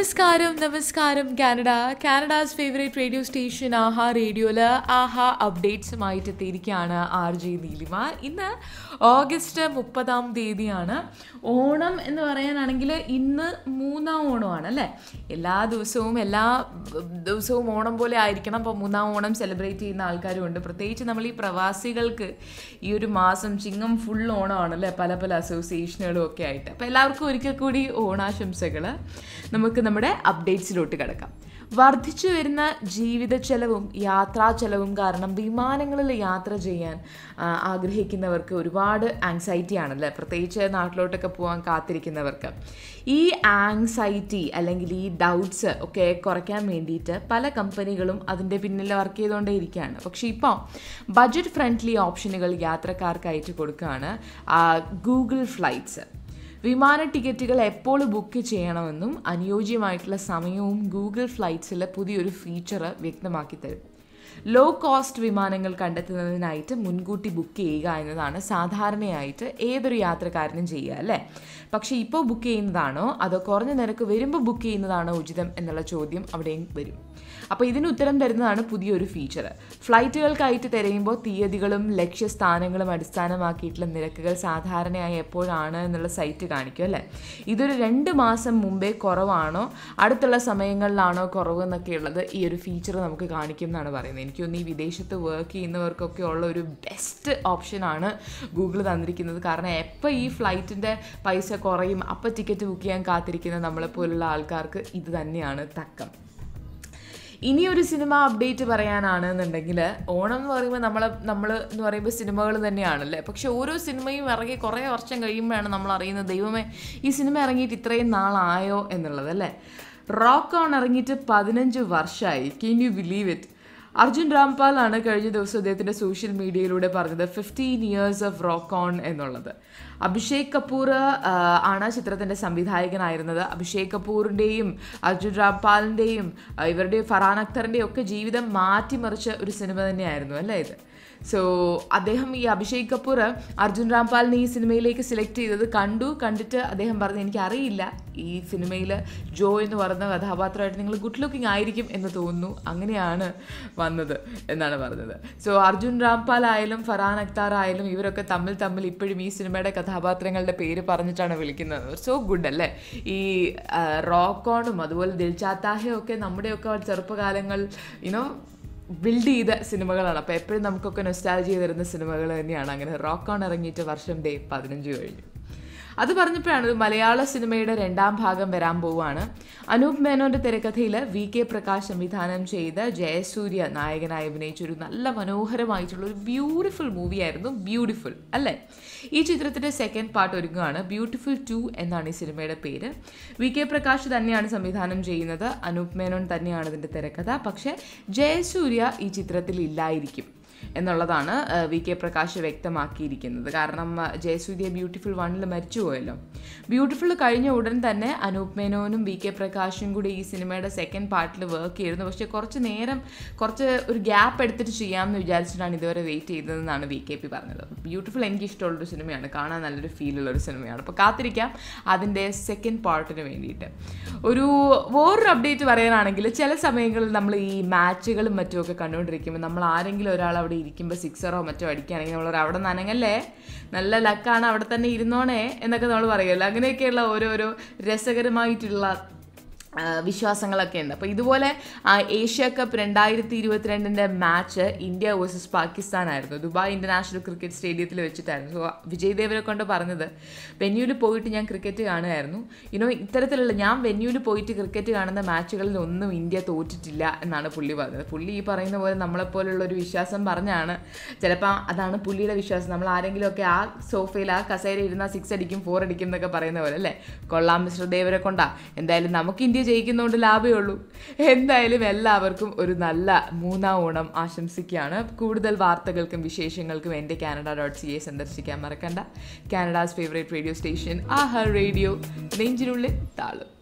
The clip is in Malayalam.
നമസ്കാരം നമസ്കാരം. Canada Canada's favourite radio station ആഹാ റേഡിയോയിൽ ആഹാ അപ്ഡേറ്റ്സുമായിട്ട് എത്തിയിരിക്കുകയാണ് ആർ ജെ നീലിമ ഇന്ന് ഓഗസ്റ്റ് മുപ്പതാം തീയതിയാണ്. ഓണം എന്ന് പറയാനാണെങ്കിൽ ഇന്ന് മൂന്നാം ഓണമാണ് അല്ലേ? എല്ലാ ദിവസവും എല്ലാ ദിവസവും ഓണം പോലെ ആയിരിക്കണം. അപ്പോൾ മൂന്നാം ഓണം സെലിബ്രേറ്റ് ചെയ്യുന്ന ആൾക്കാരും ഉണ്ട്. പ്രത്യേകിച്ച് നമ്മൾ ഈ പ്രവാസികൾക്ക് ഈ ഒരു മാസം ചിങ്ങം ഫുൾ ഓണമാണ് അല്ലേ? പല പല അസോസിയേഷനുകളും ഒക്കെ ആയിട്ട്. അപ്പോൾ എല്ലാവർക്കും ഒരിക്കൽ കൂടി ഓണാശംസകൾ നമുക്ക് നമ്മുടെ അപ്ഡേറ്റ്സിലോട്ട് കിടക്കാം. വർദ്ധിച്ചു വരുന്ന ജീവിത ചെലവും യാത്രാ ചെലവും കാരണം വിമാനങ്ങളിൽ യാത്ര ചെയ്യാൻ ആഗ്രഹിക്കുന്നവർക്ക് ഒരുപാട് ആങ്സൈറ്റി ആണല്ലേ? പ്രത്യേകിച്ച് നാട്ടിലോട്ടൊക്കെ പോകാൻ കാത്തിരിക്കുന്നവർക്ക്. ഈ ആങ്സൈറ്റി അല്ലെങ്കിൽ ഈ ഡൗട്ട്സ് ഒക്കെ കുറയ്ക്കാൻ വേണ്ടിയിട്ട് പല കമ്പനികളും അതിന്റെ പിന്നിൽ വർക്ക് ചെയ്തുകൊണ്ടേ ഇരിക്കുകയാണ്. പക്ഷേ ഇപ്പോൾ ബഡ്ജറ്റ് ഫ്രണ്ട്ലി ഓപ്ഷനുകൾ യാത്രക്കാർക്കായിട്ട് കൊടുക്കുകയാണ് ഗൂഗിൾ ഫ്ലൈറ്റ്സ് വിമാന ടിക്കറ്റുകൾ എപ്പോൾ ബുക്ക് ചെയ്യണമെന്നും അനുയോജ്യമായിട്ടുള്ള സമയവും ഗൂഗിൾ ഫ്ലൈറ്റ്സിലെ പുതിയൊരു ഫീച്ചർ വ്യക്തമാക്കി തരും ലോ കോസ്റ്റ് വിമാനങ്ങൾ കണ്ടെത്തുന്നതിനായിട്ട് മുൻകൂട്ടി ബുക്ക് ചെയ്യുക എന്നതാണ് സാധാരണയായിട്ട് ഏതൊരു യാത്രക്കാരനും ചെയ്യുക അല്ലേ? പക്ഷേ ഇപ്പോൾ ബുക്ക് ചെയ്യുന്നതാണോ? അതോ കുറഞ്ഞ നിരക്ക് വരുമ്പോൾ ബുക്ക് ചെയ്യുന്നതാണോ ഉചിതം എന്നുള്ള ചോദ്യം അവിടെയും വരും. അപ്പോൾ ഇതിന് ഉത്തരം തരുന്നതാണ് പുതിയൊരു ഫീച്ചർ ഫ്ലൈറ്റുകൾക്കായിട്ട് തിരയുമ്പോൾ തീയതികളും ലക്ഷ്യസ്ഥാനങ്ങളും അടിസ്ഥാനമാക്കിയിട്ടുള്ള നിരക്കുകൾ സാധാരണയായി എപ്പോഴാണ് എന്നുള്ള സൈറ്റ് കാണിക്കും അല്ലേ? ഇതൊരു രണ്ട് മാസം മുമ്പേ കുറവാണോ? അടുത്തുള്ള സമയങ്ങളിലാണോ കുറവ് എന്നൊക്കെയുള്ളത് ഈ ഒരു ഫീച്ചർ നമുക്ക് കാണിക്കും എന്നാണ് പറയുന്നത്. എനിക്ക് തോന്നുന്നു ഈ വിദേശത്ത് വർക്ക് ചെയ്യുന്നവർക്കൊക്കെ ഉള്ള ഒരു ബെസ്റ്റ് ഓപ്ഷനാണ് ഗൂഗിൾ തന്നിരിക്കുന്നത്. കാരണം എപ്പോൾ ഈ ഫ്ലൈറ്റിന്റെ പൈസ കുറയും അപ്പോൾ ടിക്കറ്റ് ബുക്ക് ചെയ്യാൻ കാത്തിരിക്കുന്ന നമ്മളെപ്പോലുള്ള ആൾക്കാർക്ക് ഇത് തന്നെയാണ് തക്കം. ഇനിയൊരു സിനിമ അപ്ഡേറ്റ് പറയാനാണെന്നുണ്ടെങ്കിൽ ഓണം എന്ന് പറയുമ്പോൾ നമ്മൾ നമ്മൾ എന്ന് പറയുമ്പോൾ സിനിമകൾ തന്നെയാണല്ലേ? പക്ഷെ ഓരോ സിനിമയും ഇറങ്ങി കുറേ വർഷം കഴിയുമ്പോഴാണ് നമ്മൾ അറിയുന്നത് ദൈവമേ ഈ സിനിമ ഇറങ്ങിയിട്ട് ഇത്രയും നാളായോ? എന്നുള്ളത് അല്ലേ? റോക്ക് ഓൺ ഇറങ്ങിയിട്ട് പതിനഞ്ച് വർഷമായി can you believe it Arjun Rampal ആണ് കഴിഞ്ഞ ദിവസം അദ്ദേഹത്തിന്റെ സോഷ്യൽ മീഡിയയിലൂടെ പറഞ്ഞത് fifteen years of rock on എന്നുള്ളത്. അഭിഷേക് കപൂർ ആണ് ചിത്രത്തിന്റെ സംവിധായകനായിരുന്നത്. അഭിഷേക് കപൂറിന്റെയും അർജുൻ രാംപാലിന്റെയും ഇവരുടെയും ഫറാൻ അക്തറിന്റെയും ഒക്കെ ജീവിതം മാറ്റിമറിച്ച ഒരു സിനിമ തന്നെയായിരുന്നു അല്ലേ ഇത്? സോ അദ്ദേഹം ഈ അഭിഷേക് കപൂർ അർജുൻ രാംപാലിനെ ഈ സിനിമയിലേക്ക് സെലക്ട് ചെയ്തത് കണ്ടു. കണ്ടിട്ട് അദ്ദേഹം പറഞ്ഞു എനിക്കറിയില്ല ഈ സിനിമയിൽ ജോ എന്ന് പറയുന്ന കഥാപാത്രമായിട്ട് നിങ്ങൾ ഗുഡ് ലുക്കിംഗ് ആയിരിക്കും എന്ന് തോന്നുന്നു. അങ്ങനെയാണ് വന്നത് എന്നാണ് പറഞ്ഞത്. സോ അർജുൻ രാംപാൽ ആയാലും ഫറാൻ അക്താർ ആയാലും ഇവരൊക്കെ തമ്മിൽ തമ്മിൽ ഇപ്പോഴും ഈ സിനിമയുടെ കഥാപാത്രങ്ങളുടെ പേര് പറഞ്ഞിട്ടാണ് വിളിക്കുന്നത്. സോ ഗുഡ് അല്ലേ? ഈ റോക്കോണും അതുപോലെ ദിൽചാത്താഹയും ഒക്കെ നമ്മുടെയൊക്കെ ചെറുപ്പകാലങ്ങൾ യുനോ ബിൽഡ് ചെയ്ത സിനിമകളാണ്. അപ്പോൾ എപ്പോഴും നമുക്കൊക്കെ നൊസ്റ്റാൾജി തരുന്ന സിനിമകൾ തന്നെയാണ്. അങ്ങനെ റോക്കോൺ ഇറങ്ങിയിട്ട് വർഷം ഡേ പതിനഞ്ച് കഴിഞ്ഞു. അത് പറഞ്ഞപ്പോഴാണ് മലയാള സിനിമയുടെ രണ്ടാം ഭാഗം വരാൻ പോവുകയാണ്. അനൂപ് മേനോന്റെ തിരക്കഥയിൽ വി കെ പ്രകാശ് സംവിധാനം ചെയ്ത ജയസൂര്യ നായകനായി അഭിനയിച്ച ഒരു നല്ല മനോഹരമായിട്ടുള്ള ഒരു ബ്യൂട്ടിഫുൾ മൂവിയായിരുന്നു ബ്യൂട്ടിഫുൾ അല്ലേ? ഈ ചിത്രത്തിന്റെ സെക്കൻഡ് പാർട്ട് ഒരുങ്ങുകയാണ്. ബ്യൂട്ടിഫുൾ ടു എന്നാണ് ഈ സിനിമയുടെ പേര്. വി കെ പ്രകാശ് തന്നെയാണ് സംവിധാനം ചെയ്യുന്നത്. അനൂപ് മേനോൻ തന്നെയാണ് ഇതിന്റെ തിരക്കഥ. പക്ഷേ ജയസൂര്യ ഈ ചിത്രത്തിൽ ഇല്ലായിരിക്കും. എന്നുള്ളതാണ് വി കെ പ്രകാശ് വ്യക്തമാക്കിയിരിക്കുന്നത്. കാരണം ജയസൂര്യ ബ്യൂട്ടിഫുൾ വണ്ണിൽ മരിച്ചുപോയല്ലോ. ബ്യൂട്ടിഫുൾ കഴിഞ്ഞ ഉടൻ തന്നെ അനൂപ് മേനോനും വി കെ പ്രകാശും കൂടി ഈ സിനിമയുടെ സെക്കൻഡ് പാർട്ടിൽ വർക്ക് ചെയ്തിരുന്നു. പക്ഷേ കുറച്ച് നേരം കുറച്ച് ഒരു ഗ്യാപ്പ് എടുത്തിട്ട് ചെയ്യാമെന്ന് വിചാരിച്ചിട്ടാണ് ഇതുവരെ വെയിറ്റ് ചെയ്തതെന്നാണ് വി കെ പി പറഞ്ഞത്. ബ്യൂട്ടിഫുൾ എനിക്ക് ഇഷ്ടമുള്ളൊരു സിനിമയാണ്. കാണാൻ നല്ലൊരു ഫീൽ ഒരു സിനിമയാണ്. അപ്പോൾ കാത്തിരിക്കാം അതിന്റെ സെക്കൻഡ് പാർട്ടിന് വേണ്ടിയിട്ട്. ഒരു വേറൊരു അപ്ഡേറ്റ് പറയാനാണെങ്കിൽ ചില സമയങ്ങളിൽ നമ്മൾ ഈ മാച്ചുകളും മറ്റുമൊക്കെ കണ്ടുകൊണ്ടിരിക്കുമ്പോൾ നമ്മൾ ആരെങ്കിലും ഒരാൾ ഇരിക്കുമ്പോൾ സിക്സറോ മറ്റോ അടിക്കുകയാണെങ്കിൽ നമ്മൾ അവിടെ നനങ്ങല്ലേ? നല്ല ലക്കാണ് അവിടെ തന്നെ ഇരുന്നോണേ എന്നൊക്കെ നമ്മൾ പറയുമല്ലോ അങ്ങനെയൊക്കെയുള്ള ഓരോരോ രസകരമായിട്ടുള്ള വിശ്വാസങ്ങളൊക്കെ ഉണ്ട്. അപ്പോൾ ഇതുപോലെ ഏഷ്യ കപ്പ് രണ്ടായിരത്തി ഇരുപത്തിരണ്ടിന്റെ മാച്ച് ഇന്ത്യ വേഴ്സസ് പാകിസ്ഥാനായിരുന്നു. ദുബായ് ഇന്റർനാഷണൽ ക്രിക്കറ്റ് സ്റ്റേഡിയത്തിൽ വെച്ചിട്ടായിരുന്നു. സോ വിജയ് ദേവരെ കൊണ്ട് പറഞ്ഞത് വെന്യൂവിൽ പോയിട്ട് ഞാൻ ക്രിക്കറ്റ് കാണുമായിരുന്നു. യുനോ ഇത്തരത്തിലുള്ള ഞാൻ വെന്യൂവിൽ പോയിട്ട് ക്രിക്കറ്റ് കാണുന്ന മാച്ചുകളിൽ ഒന്നും ഇന്ത്യ തോറ്റിട്ടില്ല എന്നാണ് പുള്ളി പറഞ്ഞത്. പുള്ളി ഈ പറയുന്ന പോലെ നമ്മളെപ്പോലുള്ള ഒരു വിശ്വാസം പറഞ്ഞാണ് ചിലപ്പോൾ അതാണ് പുള്ളിയുടെ വിശ്വാസം. നമ്മൾ ആരെങ്കിലുമൊക്കെ ആ സോഫയിൽ ആ കസേര ഇരുന്നാൽ സിക്സ് അടിക്കും ഫോർ അടിക്കും എന്നൊക്കെ പറയുന്ന പോലെ അല്ലേ? കൊള്ളാം മിസ്റ്റർ ദേവരെ കൊണ്ടാ. എന്തായാലും നമുക്ക് ഇന്ത്യ ജയിക്കുന്നതുകൊണ്ട് ലാഭമേ ഉള്ളൂ. എന്തായാലും എല്ലാവർക്കും ഒരു നല്ല മൂന്നാം ഓണം ആശംസിക്കുകയാണ്. കൂടുതൽ വാർത്തകൾക്കും വിശേഷങ്ങൾക്കും എന്റെ കാനഡ ഡോട്ട് സി എ സന്ദർശിക്കാൻ മറക്കണ്ട. കാനഡാസ് ഫേവറേറ്റ് റേഡിയോ സ്റ്റേഷൻ ആഹർ റേഡിയോ നെഞ്ചിനുള്ളിൽ താളും.